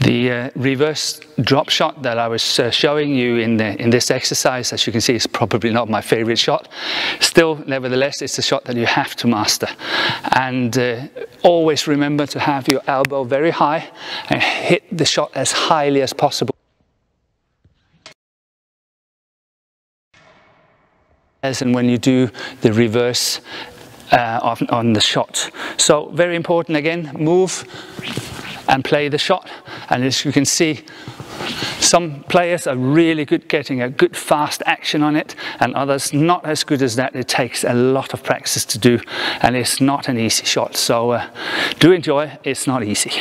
The uh, reverse drop shot that I was uh, showing you in, the, in this exercise, as you can see, is probably not my favorite shot. Still, nevertheless, it's a shot that you have to master. And uh, always remember to have your elbow very high and hit the shot as highly as possible. As and when you do the reverse uh, on, on the shot. So very important again, move and play the shot. And as you can see, some players are really good getting a good fast action on it and others not as good as that. It takes a lot of practice to do and it's not an easy shot. So uh, do enjoy, it's not easy.